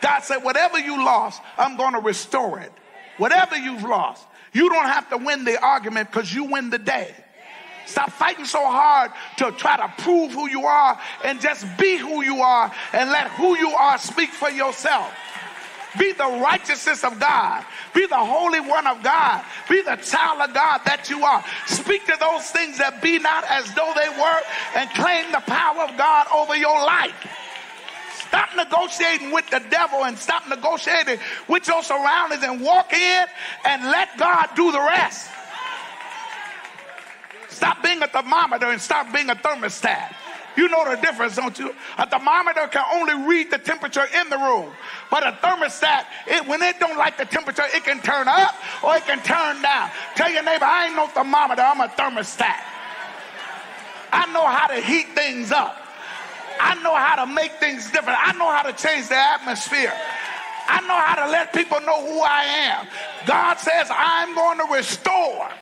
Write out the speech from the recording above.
God said, whatever you lost, I'm going to restore it. Whatever you've lost, you don't have to win the argument because you win the day. Stop fighting so hard to try to prove who you are and just be who you are and let who you are speak for yourself. Be the righteousness of God. Be the holy one of God. Be the child of God that you are. Speak to those things that be not as though they were and claim the power of God over your life. Stop negotiating with the devil and stop negotiating with your surroundings and walk in and let God do the rest. Stop being a thermometer and stop being a thermostat. You know the difference, don't you? A thermometer can only read the temperature in the room. But a thermostat, it, when it don't like the temperature, it can turn up or it can turn down. Tell your neighbor, I ain't no thermometer, I'm a thermostat. I know how to heat things up. I know how to make things different. I know how to change the atmosphere. I know how to let people know who I am. God says, I'm going to restore